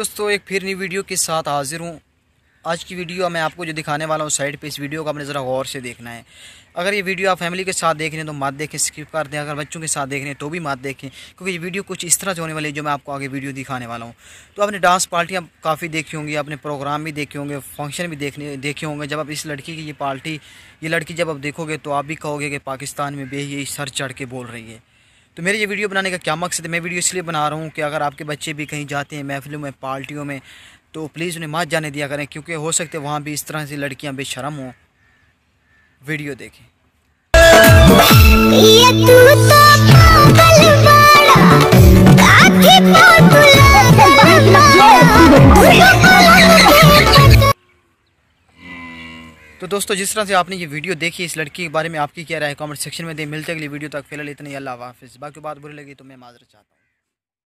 दोस्तों, एक फिर नई वीडियो के साथ हाजिर हूँ। आज की वीडियो मैं आपको जो दिखाने वाला हूँ साइड पे, इस वीडियो को आपने ज़रा गौर से देखना है। अगर ये वीडियो आप फैमिली के साथ देख रहे हैं तो मत देखें, स्किप कर दें। अगर बच्चों के साथ देख रहे हैं तो भी मत देखें, क्योंकि ये वीडियो कुछ इस तरह से होने वाली है जो मैं आपको आगे वीडियो दिखाने वाला हूँ। तो आपने डांस पार्टियाँ काफ़ी देखी होंगी, आपने प्रोग्राम भी देखे होंगे, फ़ंक्शन भी देखने, देखे होंगे। जब आप इस लड़की की ये पार्टी, ये लड़की जब आप देखोगे तो आप भी कहोगे कि पाकिस्तान में बे सर चढ़ के बोल रही है। तो मेरे ये वीडियो बनाने का क्या मकसद है? मैं वीडियो इसलिए बना रहा हूँ कि अगर आपके बच्चे भी कहीं जाते हैं महफिलों में, पार्टियों में तो प्लीज़ उन्हें मत जाने दिया करें, क्योंकि हो सकते वहाँ भी इस तरह से लड़कियाँ बेशरम हों। वीडियो देखें। तो दोस्तों, जिस तरह से आपने ये वीडियो देखी, इस लड़की के बारे में आपकी क्या राय कमेंट सेक्शन में दे। मिलते अगली वीडियो तक। फ़िलहाल इतनी अल्लाह हाफिज़। बाकी बात बुरी लगी तो मैं माजर चाहता हूँ।